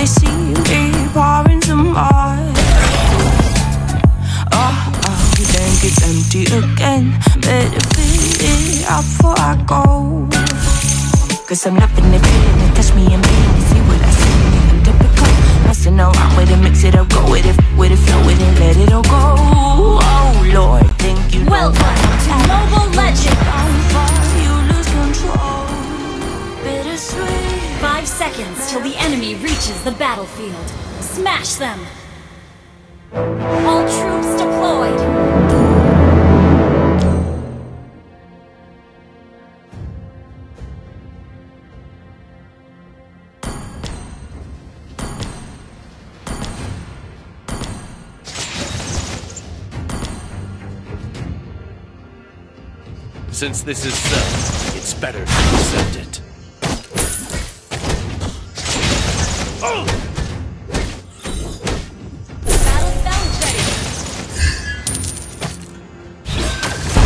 They see me pouring some more Oh, ah, oh, ah, you think it's empty again. Better fill it up before I go. Cause I'm not in the feeling it. Touch me and be and see what I see I'm typical, messing around with it Mix it up, go with it, with it, flow with it Let it all go, oh lord thank you Welcome to Mobile Legend. I'm far, you lose control. Bittersweet. Five seconds till the enemy reaches the battlefield. Smash them! All troops deployed! Since this is so, it's better to accept it.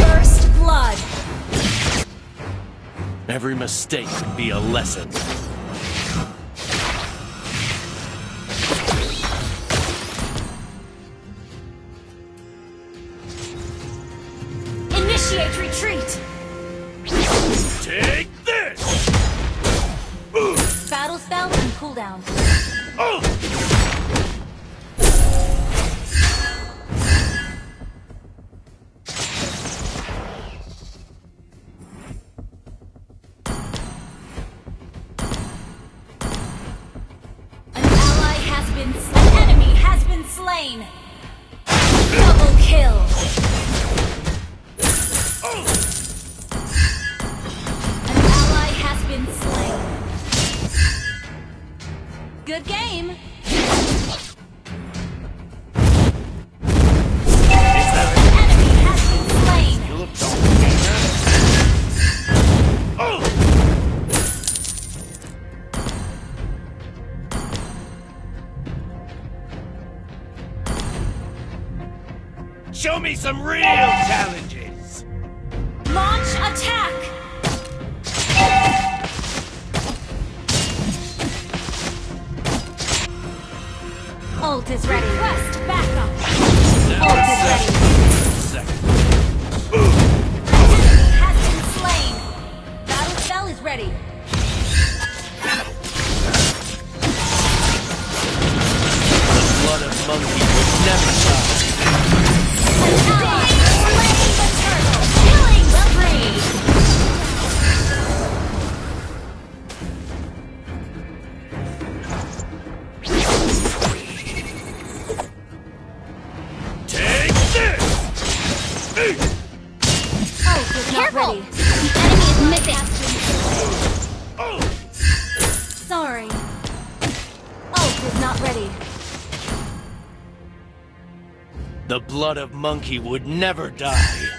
First blood! Every mistake could be a lesson. Show me some real challenges! Launch attack. Ult is ready. Request backup. Ult is ready. Second. Has been slain. Battle spell is ready. The blood of monkey would never stop. Ally of monkey would never die.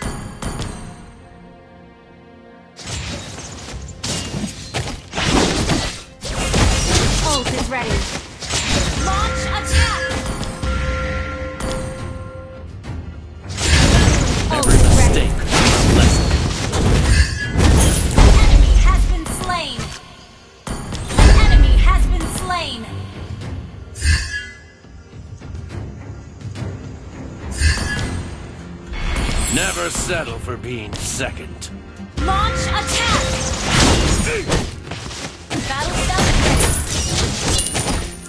Settle for being second. Launch attack. Battle spell.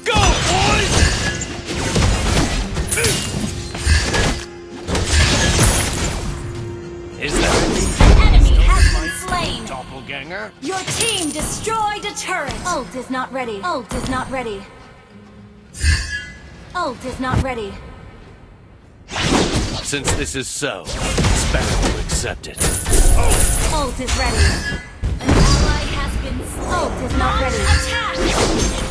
Go, boys! Is there An enemy has been slain. doppelganger? Your team destroyed a turret. Ult is not ready. Ult is not ready. Ult is not ready. Since this is so, better to accept it. Ult is ready. An ally has been slain. Ult is not ready. Attack!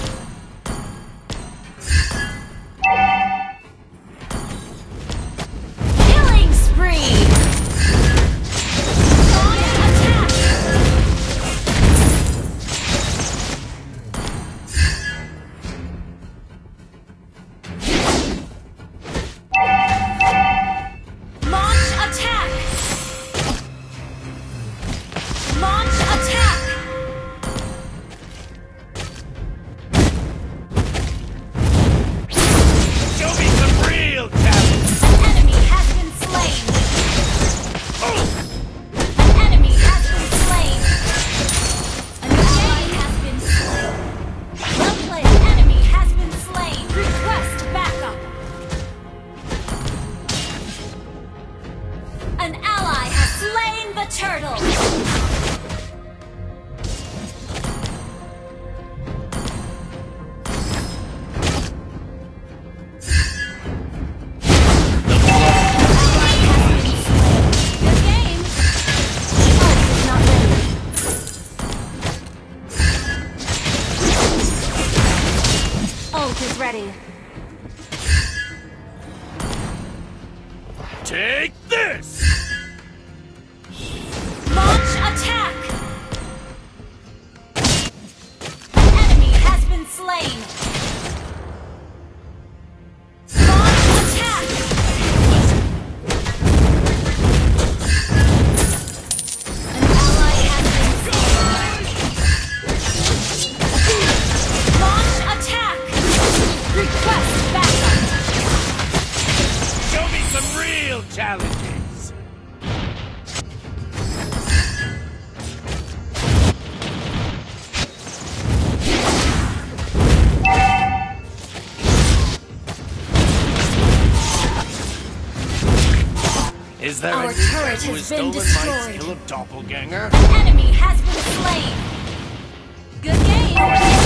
ready. Take Our turret has been destroyed. Doppelganger? The enemy has been slain. Good game.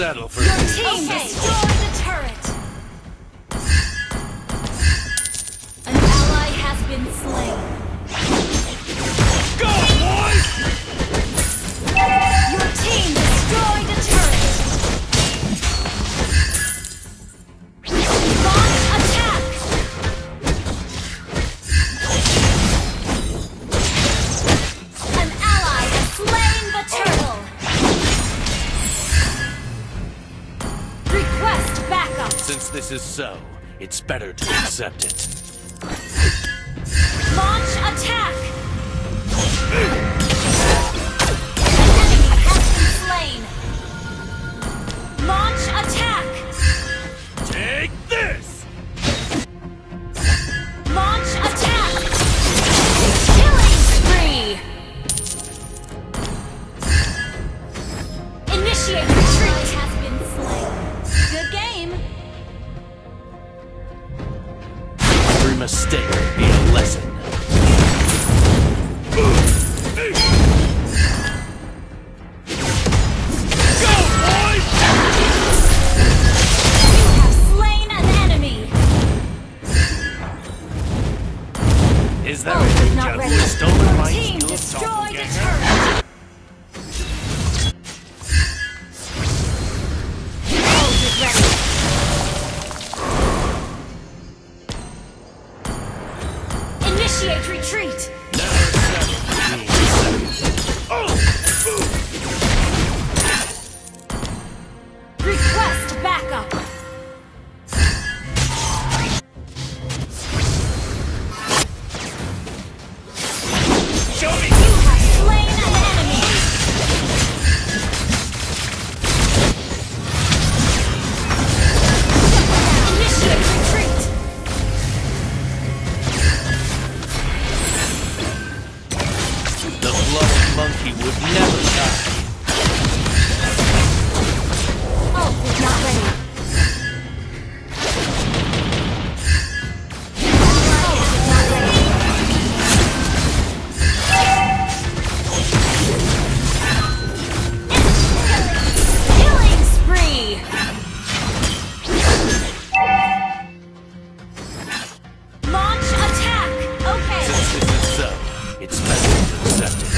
settle for is so, it's better to accept it. It's better to accept it.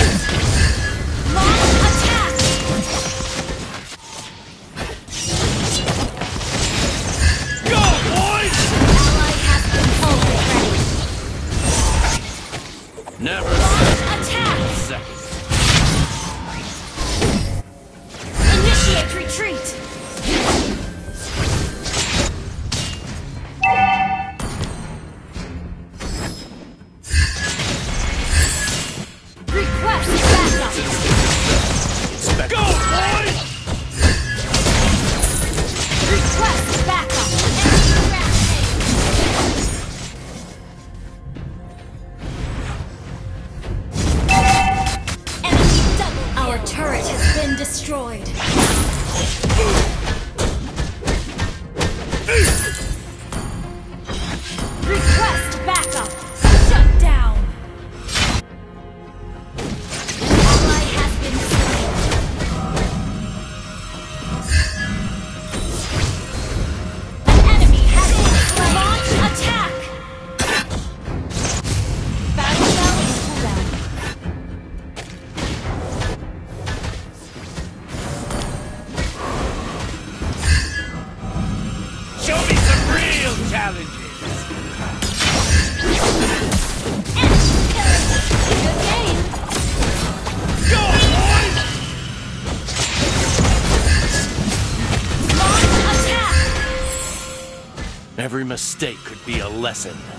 Mistake could be a lesson.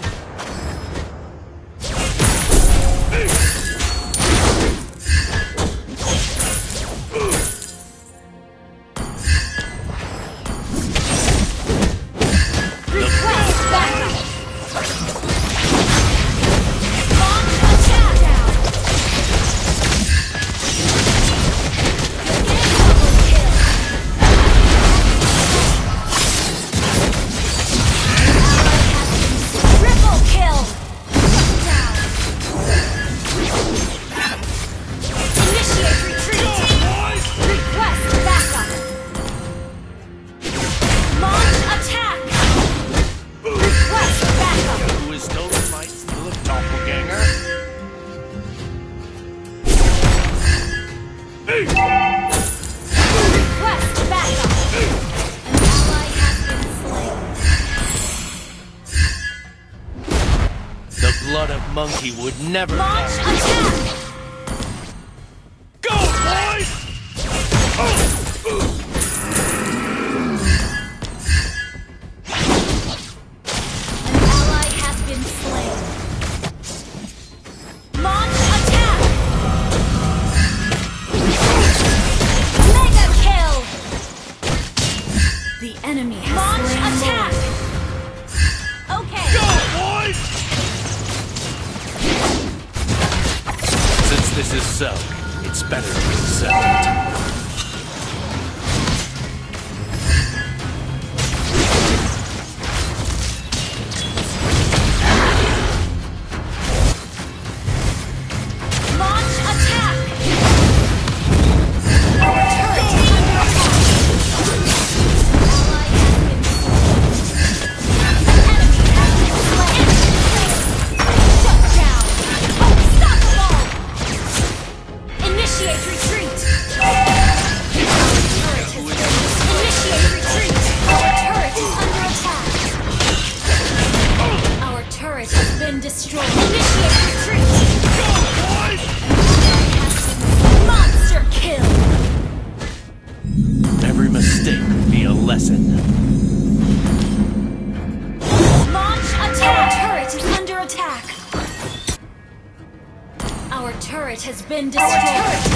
Been destroyed.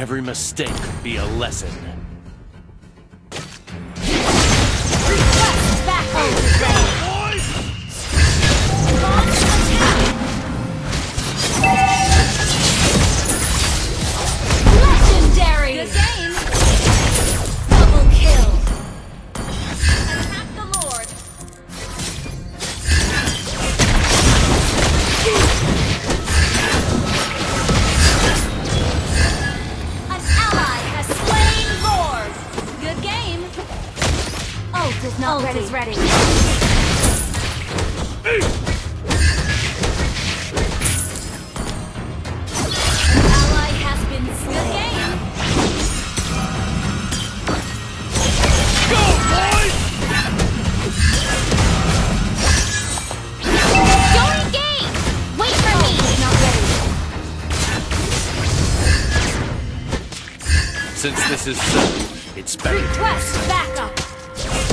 Every mistake could be a lesson. Not ready. Since this is so, it's better. To Request backup.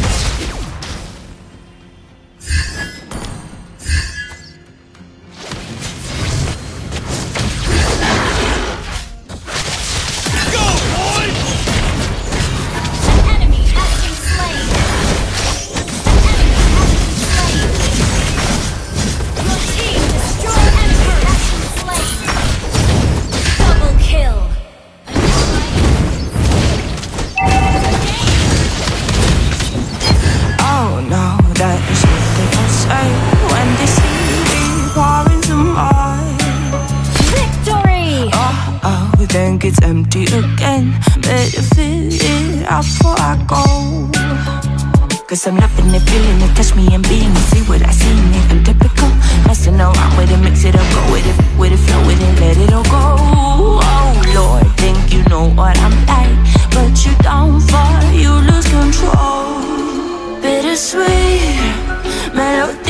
it's empty again Better fill it. Out before I go. Cause I'm loving it, feeling it, touch me and being it See what I see in it, typical. Messing around with it, mix it up, go with it With it, flow with it, let it all go. Oh Lord, think you know what I'm like But you don't fall, you lose control. Bittersweet melody